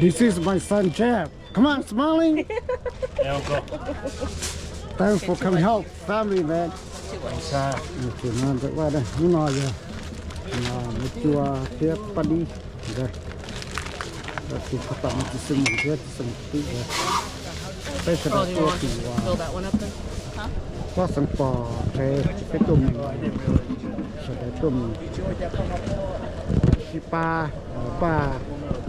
This is my son, Jeff. Come on, smiling. Uncle. Thanks for coming. Help family, man. Anytime. Okay, man, but what, you? Know, yeah. Nah,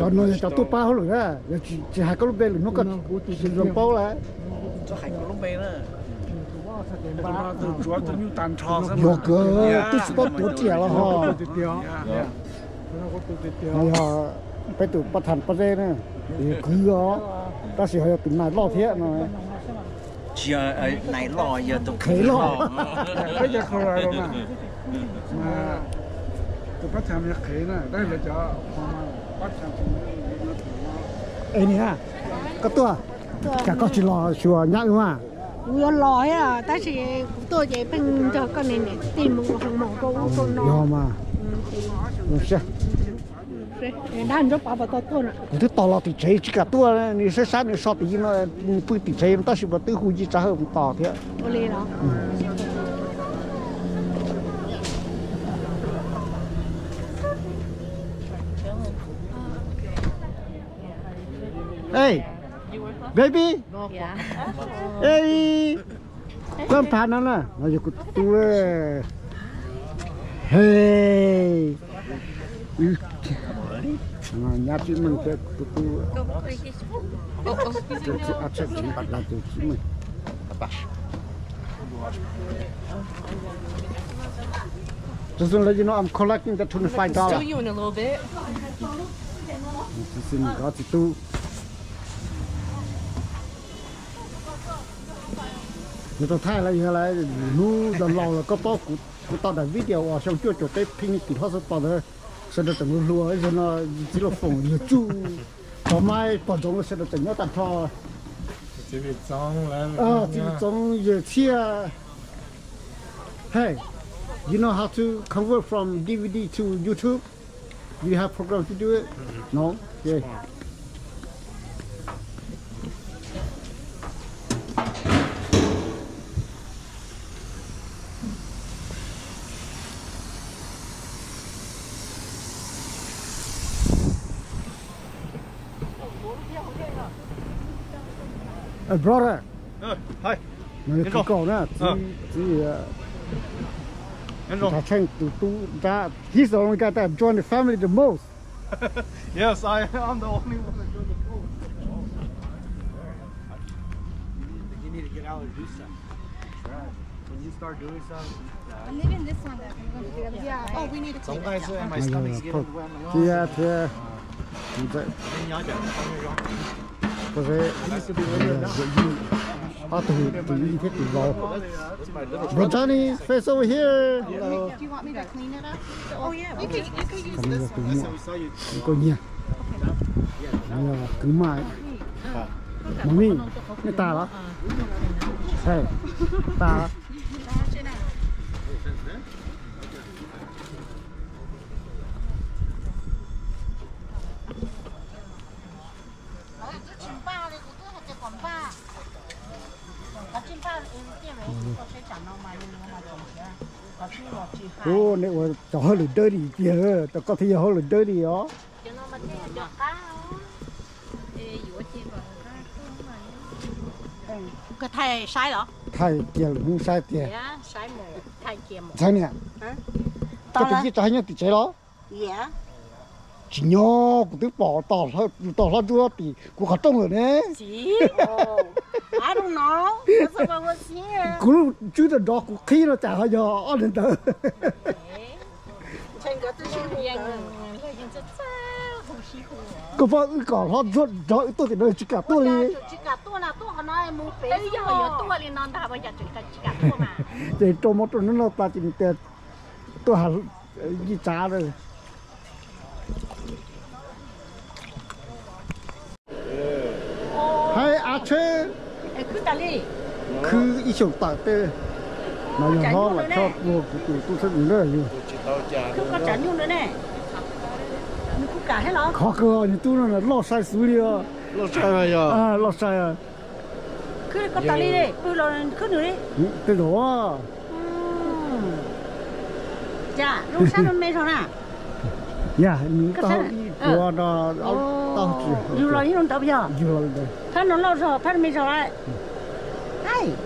cho nó cho tu pa luôn ra chỉ hai cái lúc bên nó cần chỉ dùng bao là cho hai cái lúc bên là yo cơ tu spa tu tiệt là ho này họ phải tu bắt thành bắt dê nữa thì cứ đó ta chỉ hơi tụi này lo thiệt rồi giờ này lo giờ tụi khỉ lo bây giờ không rồi mà mà tụi bắt thành khỉ nữa đây là cho ấy nè có tua cả con chỉ lò chùa nhá đúng không vừa lò ấy là ta chỉ tôi chỉ bên cho con này này tìm một hàng mỏ cô cô nó do mà. Ừ, được chưa đang rất bảo bảo to to nữa thứ to lò thì chế chỉ cả tua thì sẽ sáng thì so thì nó bự thì chế ta chỉ bảo tư hụi gì trả hơn to thế. Ôi lì đó. Ừ. Baby? Yeah. Hey! Come Tanana. Now you could do it. Hey! nhà chị just let you know I'm collecting the 25 dollars show you in a little bit this is Người ta thay lại như là nu đàn lò là có bao của của tao đã video ở trong chuột chuột cái pin thì họ sẽ tao đó sẽ được từng lúa ấy nó chỉ là phồng như chu. Có mai còn giống sẽ được từng nhớ tàn thọ. Chỉ bị trong lên. Ờ, chỉ giống như chia. Hey, you know how to convert from DVD to YouTube? You have program to do it? No? Yeah. brother hi my name to do that. He's the only guy that joined the family the most. yes, I am the only one that joined the most. You need to get out and do something. When you start doing something. I'm leaving this one that I'm going to do. Yeah. Oh, we need to it. Sometimes uh, my stomach's getting wet. Yeah, yeah. In the wrong?" kia kia vậy Nhớ chưa? Không nhớ. có thể à từ từ đi thế từ vào. Johnny, face over here. do you want me to clean it up oh yeah you can you can use this saw you. có nhia. Nhia cứ mãi. Mami, cái ta đó. Hey, ta đó. Ô, nếu mà cho hơi lửa đi kìa, tao có thể hơi lửa đi đó. cái thầy sai đó Thay kìa là không sai dạ sai một thầy kia một Sao nè? Có Tao là gì trái nhau thì trái đó. dạ. Chỉ của tiếng bỏ tỏ tỏ ra chua thì của khó trông rồi đấy. I don't know. That's why I was here. Cứ chú ta đó cứ khi nó trả hơi giờ ở đến tờ. Cô vợ ư cỏ họ rốt đó tôi thì nơi chỉ cả tôi đi. Chỉ cả tôi là tôi họ nói mua phế. Bây giờ giờ tôi đi non ta bây giờ chỉ cả chỉ tôi mà. Để tôi một tôi nó ta chỉ tiền tôi hả gì trả rồi. Hey, Ache! cứ ý chồng tạc tê. Mà dùng ho là cho buộc tụi tôi nữa rồi cứ có chả nhung nữa nè. Nó cũng cả hết lắm. Khó cơ thì tôi là lo sai xử lý à lo sai bây giờ à lo sai à. Cứ có tạc đi đi tôi lo cứ nữa đi. Ừ, tôi đó à. dạ lúc sáng nó mê rồi nè dạ tao của nó ờ. ờ. tao chỉ rồi những nó tao bây giờ. Rồi thế nó lo rồi phát mê rồi Nein,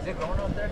Is it grown out there?